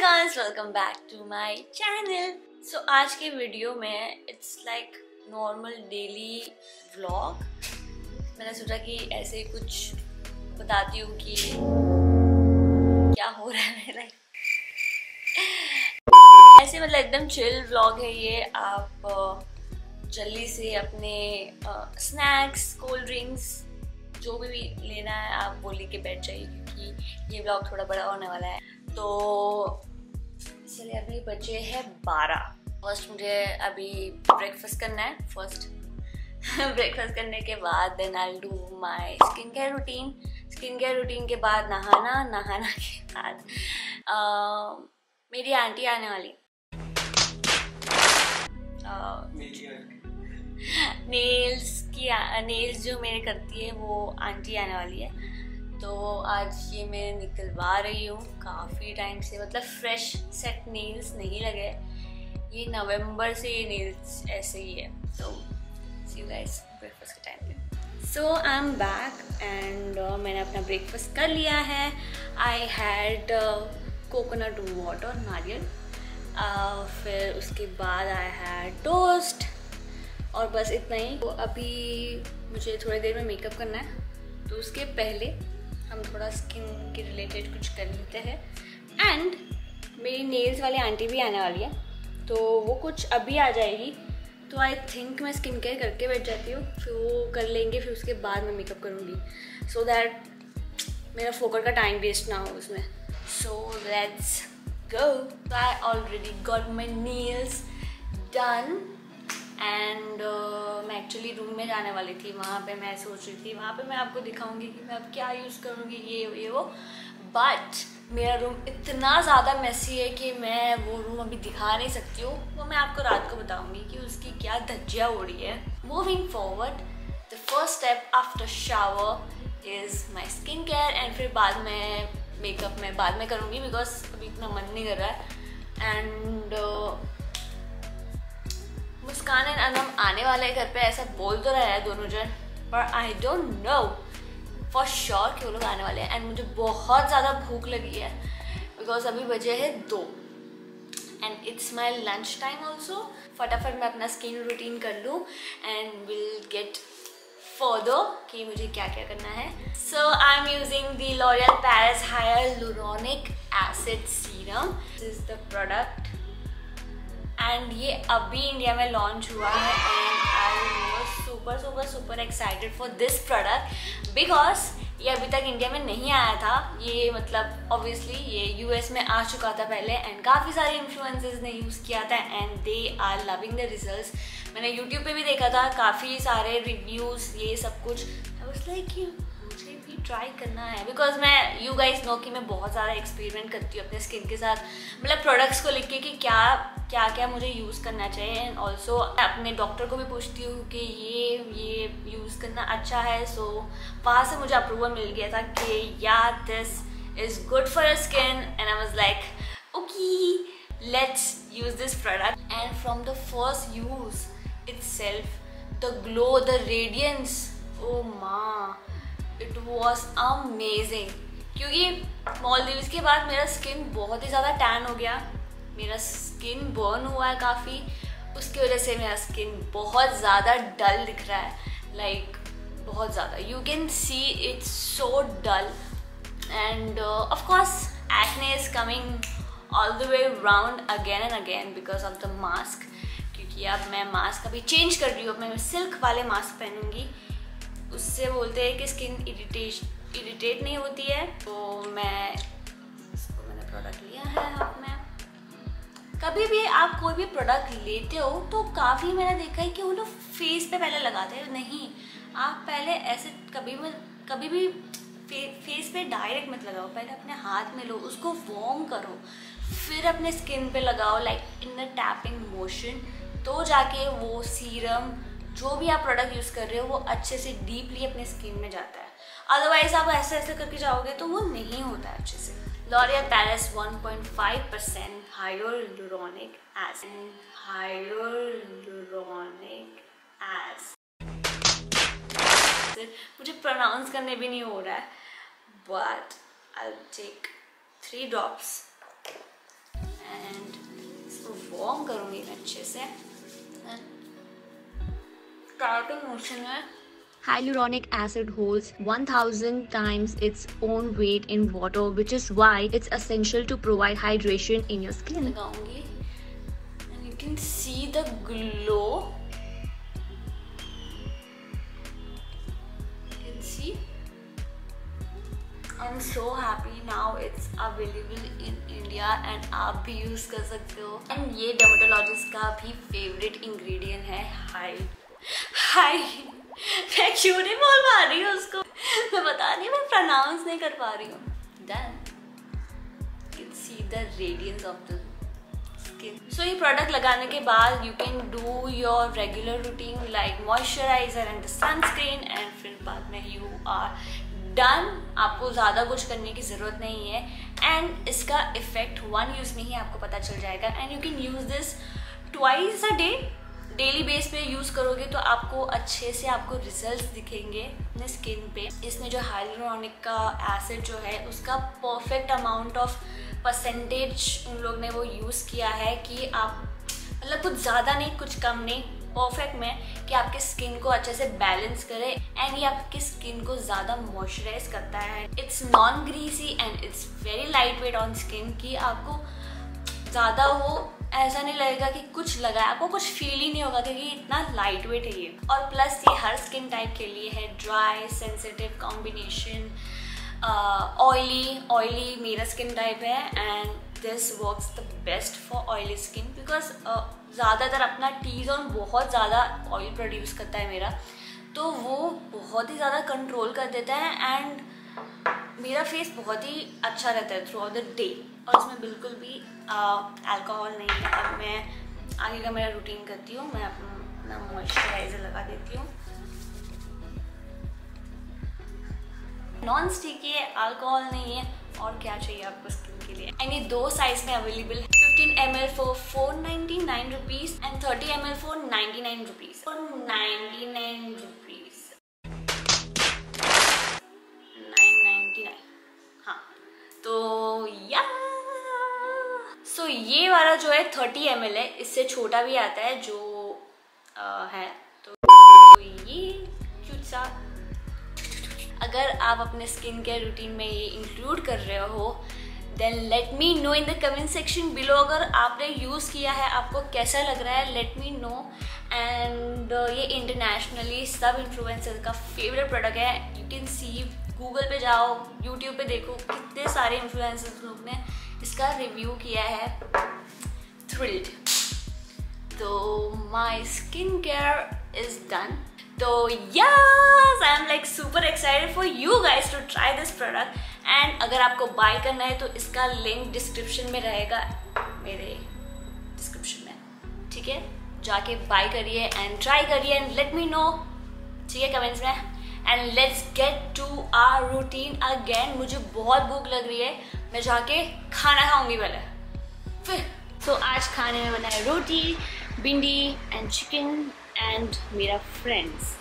Guys welcome back to my channel so आज के video में it's like normal daily vlog मैंने सोचा कि ऐसे कुछ बताती हूँ कि क्या हो रहा है मेरे ऐसे मतलब एकदम चिल व्लॉग है ये। आप जल्दी से अपने स्नैक्स कोल्ड ड्रिंक्स जो भी, लेना है आप बोली के बैठ जाइए क्योंकि ये ब्लॉग थोड़ा बड़ा होने वाला है। तो चलिए अभी बचे हैं बारह। फ़र्स्ट मुझे अभी ब्रेकफास्ट करना है। फ़र्स्ट ब्रेकफास्ट करने के बाद then I do my skin care routine skin care routine के बाद नहाना नहाना के बाद uh, मेरी आंटी आने वाली। नेल्स की नेल्स जो मेरे करती है वो आंटी आने वाली है। तो आज ये मैं निकलवा रही हूँ काफ़ी टाइम से। मतलब फ्रेश सेट नेल्स नहीं लगे। ये नवंबर से ये नेल्स ऐसे ही है। तो सी गाइस ब्रेकफास्ट के टाइम पे। So I am back and मैंने अपना ब्रेकफास्ट कर लिया है। आई हैड कोकोनट वाटर नारियल। Uh, फिर उसके बाद आई हैड टोस्ट और बस इतना ही। तो अभी मुझे थोड़ी देर में मेकअप करना है। तो उसके पहले हम थोड़ा स्किन के रिलेटेड कुछ कर लेते हैं। एंड मेरी नेल्स वाली आंटी भी आने वाली है तो वो कुछ अभी आ जाएगी। तो आई थिंक मैं स्किन केयर करके बैठ जाती हूँ, फिर वो कर लेंगे, फिर उसके बाद मैं मेकअप करूँगी। सो दैट मेरा फोकर का टाइम वेस्ट ना हो उसमें। So let's go I already got my nails done and uh, मैं एक्चुअली रूम में जाने वाली थी वहाँ पे मैं सोच रही थी वहाँ पे मैं आपको दिखाऊँगी कि मैं अब क्या यूज़ करूँगी ये ये वो। बट मेरा रूम इतना ज़्यादा मैसी है कि मैं वो रूम अभी दिखा नहीं सकती हूँ। वो मैं आपको रात को बताऊँगी कि उसकी क्या धज्जिया हो रही है। Moving forward the first step after shower is my skin care and फिर बाद में मेकअप मैं बाद में करूँगी बिकॉज़ अभी इतना मन नहीं कर रहा है। एंड मुस्कान एंड अनम आने वाले घर पे ऐसा बोल तो रहा है दोनों जन पर I don't know for sure कि वो लोग आने वाले हैं। एंड मुझे बहुत ज़्यादा भूख लगी है बिकॉज़ अभी बजे है दो। And it's my lunch time also फटाफट मैं अपना स्किन रूटीन कर लूँ एंड विल गेट फर्दर कि मुझे क्या क्या करना है। So I am using the L'Oréal Paris hyaluronic acid serum this is the product and ये अभी इंडिया में लॉन्च हुआ है and I was super super super excited for this product because ये अभी तक इंडिया में नहीं आया था। ये मतलब ऑब्वियसली ये यूएस में आ चुका था पहले एंड काफ़ी सारे इन्फ्लुएंसेस ने यूज़ किया था and they are loving the result मैंने यूट्यूब पे भी देखा था, काफ़ी सारे रिव्यूज़ ये सब कुछ। लाइक यू मुझे भी ट्राई करना है बिकॉज़ मैं यू गाइस नो कि मैं बहुत ज़्यादा एक्सपेरिमेंट करती हूँ अपने स्किन के साथ। मतलब प्रोडक्ट्स को लिख के कि क्या क्या क्या मुझे यूज़ करना चाहिए एंड ऑल्सो अपने डॉक्टर को भी पूछती हूँ कि ये ये यूज़ करना अच्छा है। सो so, वहाँ से मुझे अप्रूवल मिल गया था कि yeah this is good for your skin and I was like okay let's use this product and from the first use it's self the glow the radiance ओ माँ इट वॉज़ अमेजिंग क्योंकि Maldives के बाद मेरा skin बहुत ही ज़्यादा tan हो गया। मेरा स्किन बर्न हुआ है काफ़ी। उसकी वजह से मेरा स्किन बहुत ज़्यादा डल दिख रहा है। लाइक like, बहुत ज़्यादा। You can see it's so dull and of course acne is coming all the way round again and again because of the mask क्योंकि अब मैं मास्क अभी चेंज कर रही हूँ। अब मैं सिल्क वाले मास्क पहनूँगी। उससे बोलते हैं कि स्किन इरिटेट इरिटेट नहीं होती है। तो मैं इसको मैंने प्रोडक्ट लिया है अब में। कभी भी आप कोई भी प्रोडक्ट लेते हो तो काफ़ी मैंने देखा है कि वो लोग फेस पे पहले लगाते हैं। नहीं आप पहले ऐसे कभी भी कभी भी फे, फेस पे डायरेक्ट मत लगाओ। पहले अपने हाथ में लो उसको वॉर्म करो। फिर अपने स्किन पे लगाओ like in the tapping motion तो जाके वो सीरम जो भी आप प्रोडक्ट यूज़ कर रहे हो, वो अच्छे से डीपली अपने स्किन में जाता है अदरवाइज़ आप ऐसे ऐसे करके जाओगे तो वो नहीं होता है अच्छे से L'Oréal Paris 1.5% hyaluronic acid. Hyaluronic acid. मुझे प्रोनाउंस करने भी नहीं हो रहा है but I take three drops लगाऊँगी मैं अच्छे से स्टार्टिंग मोशन में Hyaluronic acid holds 1000 times its own weight in water, which is why it's essential to provide hydration in your skin. and you can see the glow. You can see. I'm so happy now it's available in India and आप भी use कर सकते हो and ये dermatologist का भी favorite ingredient है हाइड हाइड मैं क्यों नहीं बोल पा रही हूँ उसको? मैं बता रही हूँ, मैं प्रोनाउंस नहीं कर पा रही हूँ। You see the radiance of the skin so ये प्रोडक्ट लगाने के बाद you can do your regular routine like moisturiser and sunscreen and फिर बाद में यू आर डन आपको ज़्यादा कुछ करने की ज़रूरत नहीं है. एंड इसका इफ़ेक्ट वन यूज़ में ही आपको पता चल जाएगा. And you can use this twice a day daily base पे यूज़ करोगे तो आपको अच्छे से आपको रिजल्ट्स दिखेंगे अपने स्किन पे। इसमें जो हाइलोरॉनिक का एसिड जो है, उसका परफेक्ट अमाउंट ऑफ़ परसेंटेज उन लोग ने वो यूज़ किया है कि आप मतलब कुछ ज़्यादा नहीं, कुछ कम नहीं परफेक्ट में कि आपके स्किन को अच्छे से बैलेंस करे एंड ये आपकी स्किन को ज़्यादा मॉइस्चराइज करता है। It's non greasy and it's very lightweight on skin कि आपको ज़्यादा वो ऐसा नहीं लगेगा कि कुछ लगा है। आपको कुछ फील ही नहीं होगा क्योंकि इतना लाइट वेट है ये। और प्लस ये हर स्किन टाइप के लिए है। Dry sensitive combination oily oily मेरा स्किन टाइप है। And this works the best for oily skin because ज़्यादातर अपना टी जोन बहुत ज़्यादा ऑयल प्रोड्यूस करता है मेरा। तो वो बहुत ही ज़्यादा कंट्रोल कर देता है। एंड मेरा फेस बहुत ही अच्छा रहता है थ्रू आउट द डे और इसमें बिल्कुल भी अल्कोहल नहीं है। अब मैं, आगे का मेरा रूटीन करती हूँ, मैं अपना मॉइस्चराइज़र लगा देती हूँ। नॉन स्टिक है अल्कोहल नहीं है, और क्या चाहिए आपको स्किन के लिए? ये दो साइज़ में अवेलेबल है fifteen M L for four ninety nine rupees and thirty M L for ninety nine rupees ninety nine rupees nine ninety nine हाँ। तो या सो so, ये वाला जो है थर्टी एम है इससे छोटा भी आता है जो आ, है। तो, तो ये क्यूट सा अगर आप अपने स्किन केयर रूटीन में ये इंक्लूड कर रहे हो then let me know in the comment section below अगर आपने यूज़ किया है आपको कैसा लग रहा है लेट मी नो एंड ये इंटरनेशनली सब इन्फ्लुएंसर का फेवरेट प्रोडक्ट है। यू कैन सी गूगल पे जाओ यूट्यूब पे देखो कितने सारे इन्फ्लुएंसर्स लोग ने इसका रिव्यू किया है थ्रिल्ड तो my skin care is done तो yes I am like super excited for you guys to try this product and अगर आपको बाय करना है तो इसका लिंक डिस्क्रिप्शन में रहेगा, मेरे डिस्क्रिप्शन में. ठीक है? जाके बाय करिए एंड ट्राई करिए एंड लेट मी नो ठीक है कमेंट्स में? And let's get to our routine again मुझे बहुत भूख लग रही है। मैं जाके खाना खाऊँगी पहले फिर तो so, आज खाने में बनाए रोटी भिंडी एंड चिकन एंड मेरा friends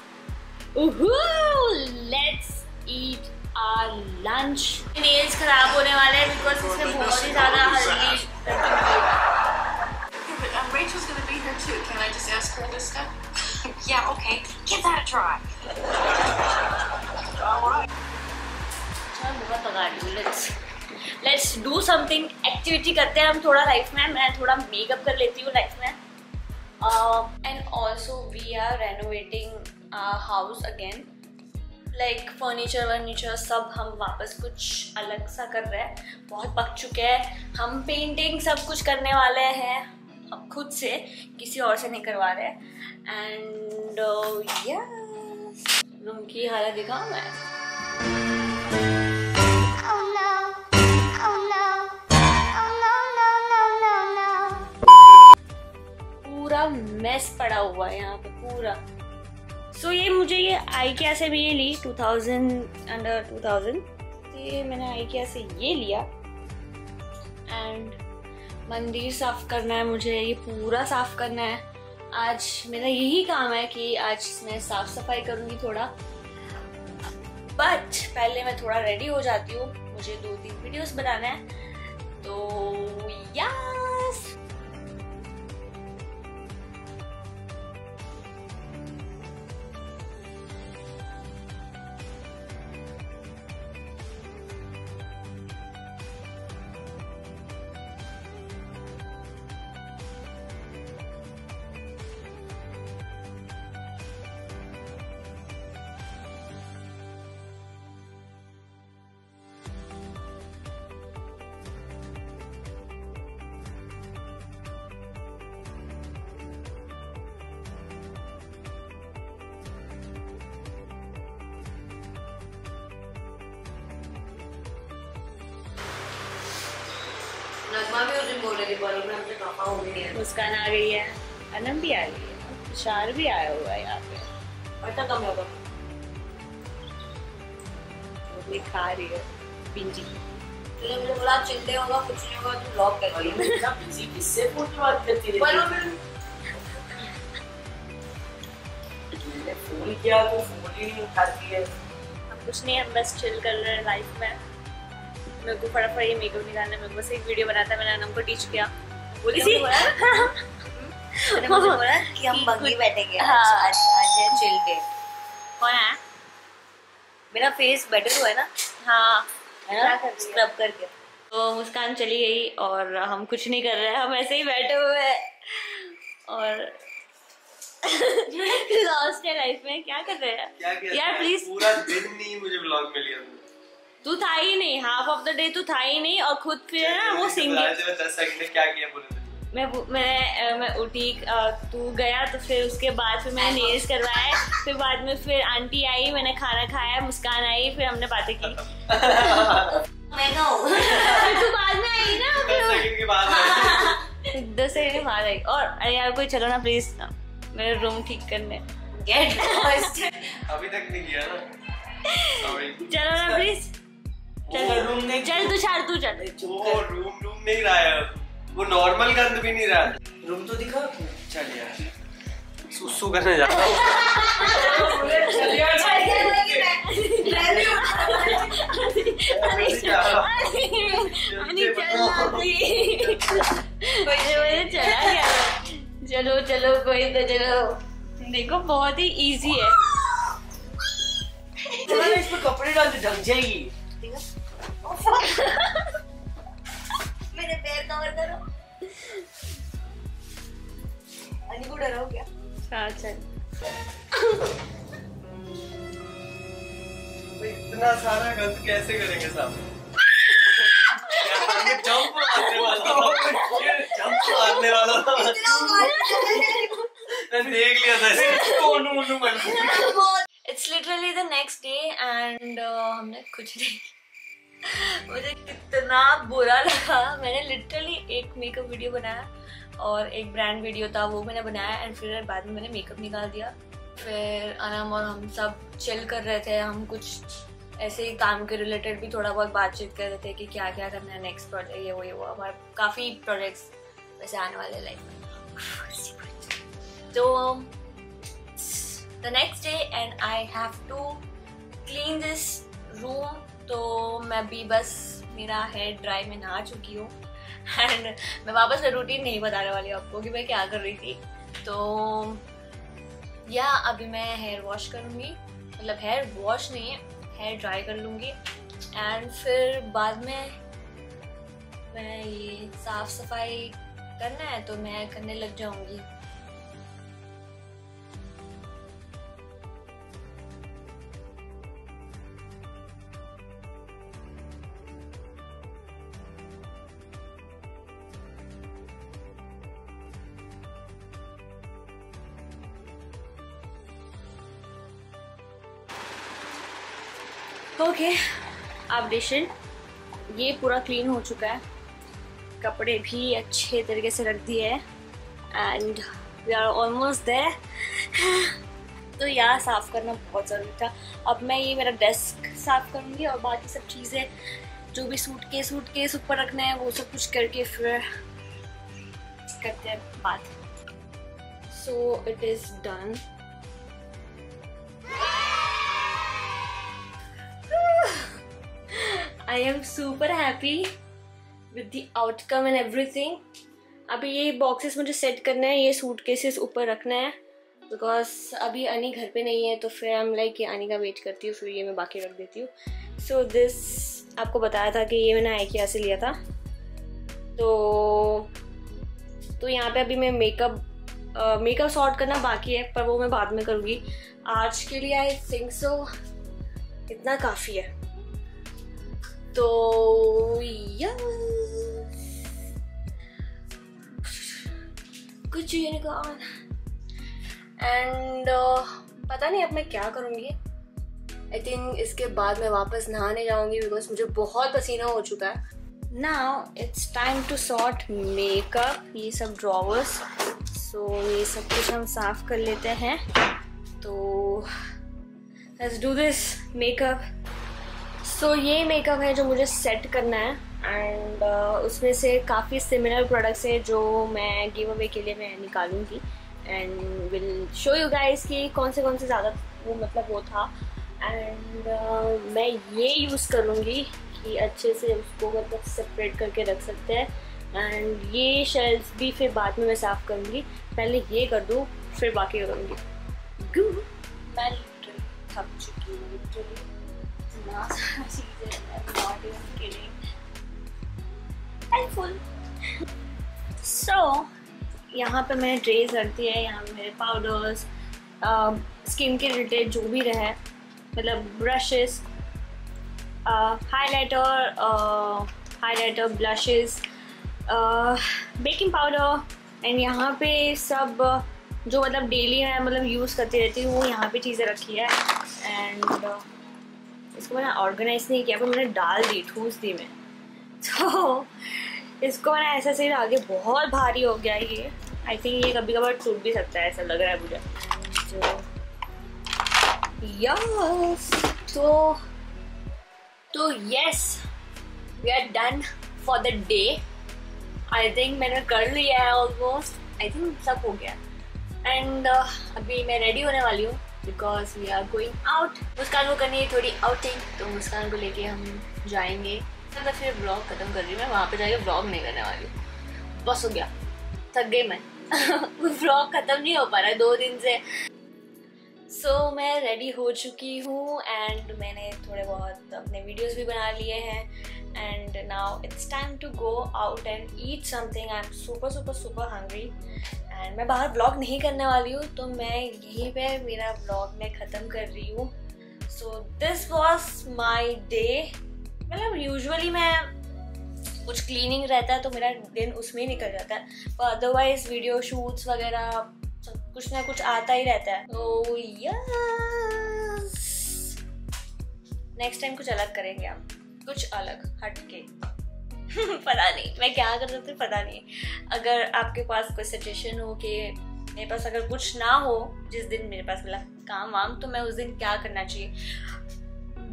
let's eat our lunch nails खराब होने वाले हैं बिकॉज़ इसमें बहुत ही ज़्यादा हल्दी Rachel's gonna be here too. Can I just ask her this stuff? yeah, okay. Give that a try. All right. बहुत पका रही हूँ लेट्स डू समथिंग एक्टिविटी करते हैं हम थोड़ा लाइफ में. मैं थोड़ा मेकअप कर लेती हूँ लाइफ में. And also we are renovating house again like furniture वर्नीचर सब हम वापस कुछ अलग सा कर रहे हैं. बहुत पक चुके हैं. हम पेंटिंग सब कुछ करने वाले हैं. हम खुद से किसी और से नहीं करवा रहे. एंड रूम की हालत दिखाऊँ मैं? पूरा मेस पड़ा हुआ है यहाँ पे पूरा। सो so, ये मुझे ये आई क्या से भी ये ली 2000 अंडर 2000 तो ये मैंने आई क्या से ये लिया। एंड मंदिर साफ़ करना है मुझे ये पूरा साफ़ करना है। आज मेरा यही काम है कि आज मैं साफ़ सफ़ाई करूँगी थोड़ा। बट पहले मैं थोड़ा रेडी हो जाती हूँ। मुझे दो तीन वीडियोस बनाना है। तो यस नगमा भी उस दिन बोल रही थी बॉलीवुड में हमसे पापा हो नहीं है। मुस्कान आ गई है अनम भी आ गई है। तुषार भी आया हुआ है यहाँ पे। पता कम होगा वो भी खा रही है पिंजी। तूने मुझे बोला चिल्ले होगा कुछ नहीं होगा तू ब्लॉग कर और रही ये इतना busy किससे फ़ोन बात करती रहती बोलो? मैंने फ़ोन किया तो फ़ोन ही नहीं उठाती है। हम कुछ नहीं हम बस चिल कर रहे हैं लाइफ में। मेरे को फटाफट ये मेकअप निकालना है मेरे को बस एक वीडियो बनाता है मैंने अनम को टीच किया। बोली थी बोला? मुझे बोला कि हम कि बग्गी बैठेंगे। आज हाँ। आज आज है चिल डे कौन है? मेरा फेस बेटर हुआ है ना? हाँ। है ना? है? स्क्रब करके। तो मुस्कान चली गई और हम कुछ नहीं कर रहे हैं हम ऐसे ही बैठे हुए हैं। और लॉस्ट है लाइफ में क्या कर रहे हैं? यार प्लीज़ पूरा दिन नहीं मुझे व्लॉग में लिया तुमने। तू था ही नहीं हाफ़ ऑफ़ द डे तू था ही नहीं और खुद फिर ना वो सिंगिंग क्या मैं मैं मैं उठी तू गया तो फिर उसके बाद फिर मैंने नेल्स करवाए फिर बाद में फिर आंटी आई मैंने खाना खाया मुस्कान आई फिर हमने बातें की। मैं ना फिर तू बाद में आई ना दस सेकंड के बाद आई। और अरे यार कोई चलो ना प्लीज़ मेरे रूम ठीक करने। गेट अभी तक नहीं किया ना। Sorry. चलो रूम नहीं चल तुषार तू चल वो रूम रूम नहीं रहा है। वो नॉर्मल गंद भी नहीं रहा। रूम तो दिखा। चल यार। सुसु करने जा रहा हूँ। चलो चलो कोई तो चलो। देखो बहुत ही इजी है। इसमें कपड़े डाल ढक जाएगी। मेरे पैर कवर करो। अनी को डराओ क्या हाँ चल। इतना सारा गंद कैसे करेंगे साहब जंप मारने वाला जंप मारने वाला था। मैंने देख लिया था ओनू ओनू बन it's literally the next day and हमने कुछ नहीं मुझे कितना बुरा लगा। मैंने लिटरली एक मेकअप वीडियो बनाया और एक ब्रांड वीडियो था, वो मैंने बनाया एंड फिर बाद में मैंने मेकअप निकाल दिया। फिर अनम और हम सब चिल कर रहे थे, हम कुछ ऐसे ही काम के रिलेटेड भी थोड़ा बहुत बातचीत कर रहे थे कि क्या क्या करना है नेक्स्ट प्रोजेक्ट ये, वो ये, वो, हमारे काफ़ी प्रोजेक्ट्स वैसे आने वाले लाइफ में। तो the next day and I have to clean this room तो मैं भी बस मेरा हेयर ड्राई में नहा चुकी हूँ। एंड मैं वापस रूटीन नहीं बताने वाली हूँ आपको कि मैं क्या कर रही थी। तो या अभी मैं हेयर वॉश करूँगी। मतलब हेयर वॉश नहीं है हेयर ड्राई कर लूँगी। एंड फिर बाद में मैं ये साफ़ सफ़ाई करना है तो मैं करने लग जाऊँगी। अपडेशन ये पूरा क्लीन हो चुका है। कपड़े भी अच्छे तरीके से रख दिए हैं। And we are almost there तो यहाँ साफ़ करना बहुत ज़रूरी था। अब मैं ये मेरा डेस्क साफ़ करूँगी और बाकी सब चीज़ें, जो भी सूट के सूट केस ऊपर रखना है, वो सब कुछ करके फिर करते हैं बात so it is done I am super happy with the outcome and everything. अभी ये बॉक्सेस मुझे सेट करने हैं, ये सूट केसेस ऊपर रखना है। बिकॉज़ अभी अनी घर पे नहीं है तो फिर हम लाइक ये अनी का वेट करती हूँ, फिर ये मैं बाकी रख देती हूँ। सो दिस आपको बताया था कि ये मैंने आइकिया से लिया था। तो तो यहाँ पे अभी मैं मेकअप मेकअप सॉर्ट करना बाकी है, पर वो मैं बाद में करूँगी। आज के लिए आई थिंक सो इतना काफ़ी है। तो कुछ यूनिकॉर्न एंड पता नहीं अब मैं क्या करूँगी। आई थिंक इसके बाद मैं वापस नहाने जाऊँगी बिकॉज़ मुझे बहुत पसीना हो चुका है। Now it's time to sort makeup ये सब ड्रॉवर्स सो ये सब कुछ हम साफ़ कर लेते हैं। तो let's do this makeup so ये मेकअप है जो मुझे सेट करना है एंड uh, उसमें से काफ़ी सिमिलर प्रोडक्ट्स है जो मैं गिव अवे के लिए मैं निकालूँगी and will show you guys कि कौन से कौन से ज़्यादा वो मतलब वो था एंड uh, मैं ये यूज़ करूँगी कि अच्छे से उसको मतलब सेपरेट करके रख सकते हैं एंड ये शेल्स भी फिर बाद में मैं साफ़ करूँगी। पहले ये कर दूँ फिर बाकी करूँगी। मैं थक चुकी सो यहाँ पे मैंने ट्रेस रख दिया है, यहाँ मेरे पाउडर्स स्किन के रिलेटेड जो भी रहे मतलब brushes highlighter highlighter blushes baking powder and यहाँ पे सब, जो मतलब डेली मैं मतलब यूज़ करती रहती हूँ, वो यहाँ पे चीज़ें रखी है एंड इसको मैंने ऑर्गेनाइज नहीं किया पर मैंने डाल दी ठूस दी मैं। तो इसको मैंने ऐसे से आगे बहुत भारी हो गया ये। आई थिंक ये कभी कभार टूट भी सकता है ऐसा लग रहा है मुझे। तो यस तो तो yes we are done for the day I think मैंने कर लिया है ऑलमोस्ट आई थिंक सब हो गया। एंड uh, अभी मैं रेडी होने वाली हूँ। Because we are going out Muskan को करनी है थोड़ी आउटिंग तो मुस्कान को लेके हम जाएँगे। तो फिर ब्लॉग ख़त्म कर रही हूँ मैं वहाँ पे जाके ब्लॉग नहीं करने वाली बस हो गया। थक गई मैं। ब्लॉग ख़त्म नहीं हो पा रहा है दो दिन से। सो so, मैं रेडी हो चुकी हूँ एंड मैंने थोड़े बहुत अपने वीडियोस भी बना लिए हैं। And now it's time to go out and eat something I am super super super hungry and मैं बाहर ब्लॉग नहीं करने वाली हूँ तो मैं यहीं पे मेरा ब्लॉग मैं ख़त्म कर रही हूँ। So this was my day मतलब यूजुअली मैं कुछ क्लीनिंग रहता है तो मेरा दिन उसमें ही निकल जाता है। पर अदरवाइज़ वीडियो शूट्स वगैरह कुछ ना कुछ आता ही रहता है। तो यस नेक्स्ट टाइम कुछ अलग करेंगे हम। कुछ अलग हट के पता नहीं, मैं क्या कर सकती पता नहीं। अगर आपके पास कोई सजेशन हो कि मेरे पास अगर कुछ ना हो, जिस दिन मेरे पास मिला काम वाम तो मैं उस दिन क्या करना चाहिए?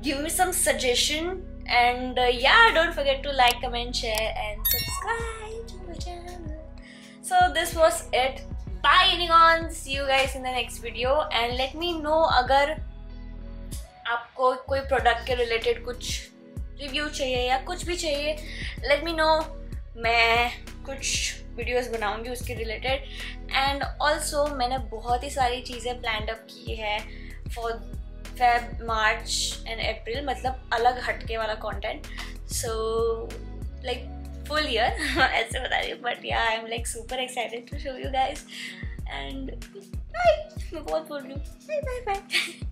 Give me some suggestion and yeah don't forget to like comment share and subscribe so this was it bye on see you guys in the next video and let me know अगर आपको कोई product के related कुछ review चाहिए या कुछ भी चाहिए लेट मी नो मैं कुछ वीडियोस बनाऊँगी उसके रिलेटेड एंड ऑल्सो मैंने बहुत ही सारी चीज़ें प्लान अप की है for Feb March and April मतलब अलग हटके वाला content so like full year ऐसे बता रही हूँ but yeah I am like super excited to show you guys and bye मैं बहुत बोल रही हूँ. Bye bye bye